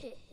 Heh.